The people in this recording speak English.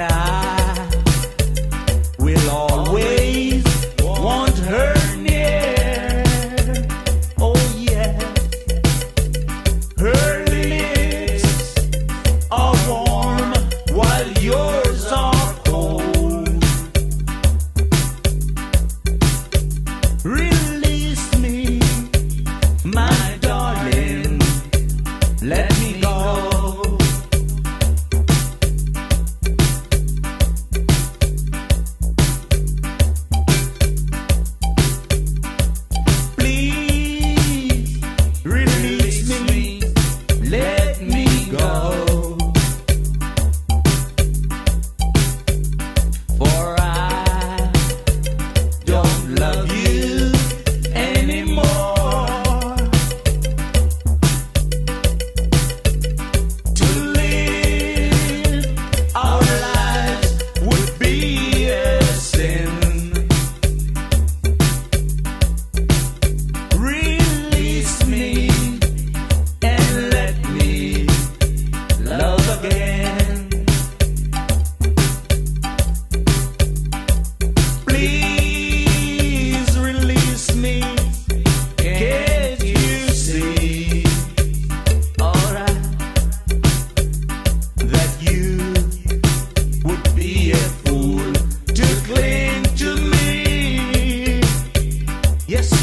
and I will always want her near. Oh, her lips are warm while yours are cold. Really Yes,